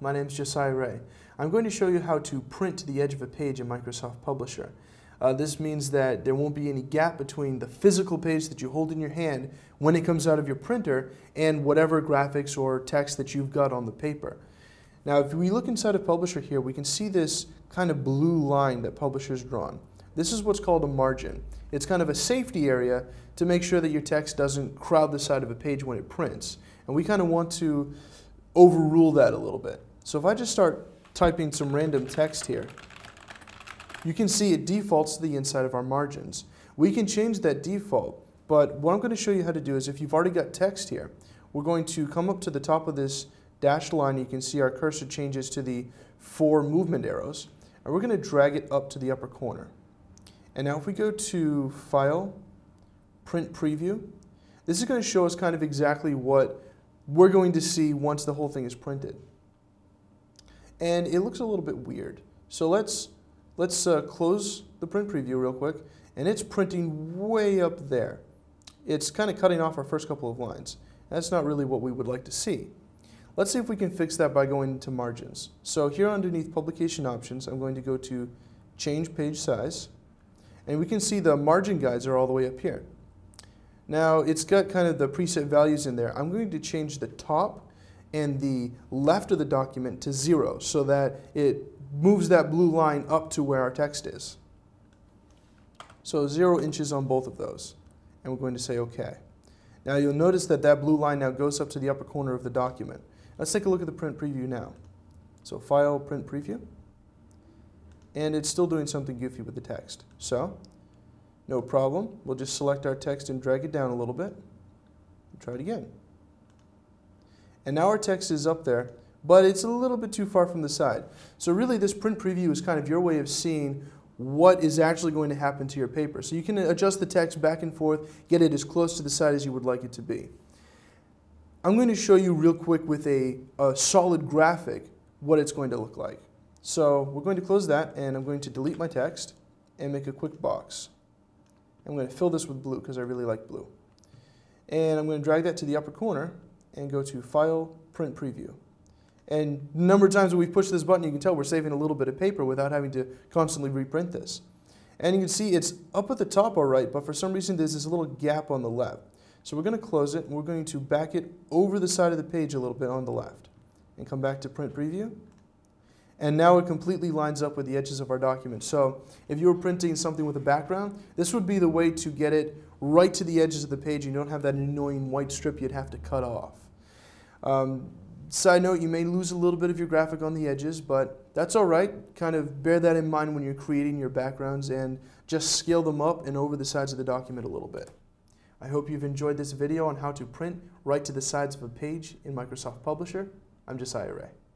my name is Josiah Rea. I'm going to show you how to print to the edge of a page in Microsoft Publisher. Uh, this means that there won't be any gap between the physical page that you hold in your hand when it comes out of your printer and whatever graphics or text that you've got on the paper. Now if we look inside of Publisher here, we can see this kind of blue line that Publisher's drawn. This is what's called a margin. It's kind of a safety area to make sure that your text doesn't crowd the side of a page when it prints. And we kind of want to overrule that a little bit. So if I just start typing some random text here, you can see it defaults to the inside of our margins. We can change that default, but what I'm going to show you how to do is if you've already got text here, we're going to come up to the top of this dashed line. You can see our cursor changes to the four movement arrows, and we're going to drag it up to the upper corner. And now if we go to File, Print Preview, this is going to show us kind of exactly what we're going to see once the whole thing is printed. And it looks a little bit weird. So let's, let's uh, close the print preview real quick. And it's printing way up there. It's kind of cutting off our first couple of lines. That's not really what we would like to see. Let's see if we can fix that by going to margins. So here underneath publication options, I'm going to go to change page size. And we can see the margin guides are all the way up here. Now it's got kind of the preset values in there. I'm going to change the top and the left of the document to zero so that it moves that blue line up to where our text is. So zero inches on both of those. And we're going to say OK. Now you'll notice that that blue line now goes up to the upper corner of the document. Let's take a look at the print preview now. So File, Print Preview. And it's still doing something goofy with the text. So, no problem. We'll just select our text and drag it down a little bit. Try it again. And now our text is up there, but it's a little bit too far from the side. So really this print preview is kind of your way of seeing what is actually going to happen to your paper. So you can adjust the text back and forth, get it as close to the side as you would like it to be. I'm going to show you real quick with a, a solid graphic what it's going to look like. So we're going to close that and I'm going to delete my text and make a quick box. I'm going to fill this with blue because I really like blue. And I'm going to drag that to the upper corner and go to File, Print Preview. And the number of times that we've pushed this button, you can tell we're saving a little bit of paper without having to constantly reprint this. And you can see it's up at the top all right, but for some reason there's this little gap on the left. So we're going to close it, and we're going to back it over the side of the page a little bit on the left. And come back to Print Preview. And now it completely lines up with the edges of our document. So if you were printing something with a background, this would be the way to get it right to the edges of the page. You don't have that annoying white strip you'd have to cut off. Um, side note, you may lose a little bit of your graphic on the edges, but that's all right. Kind of bear that in mind when you're creating your backgrounds and just scale them up and over the sides of the document a little bit. I hope you've enjoyed this video on how to print right to the sides of a page in Microsoft Publisher. I'm Josiah Rea.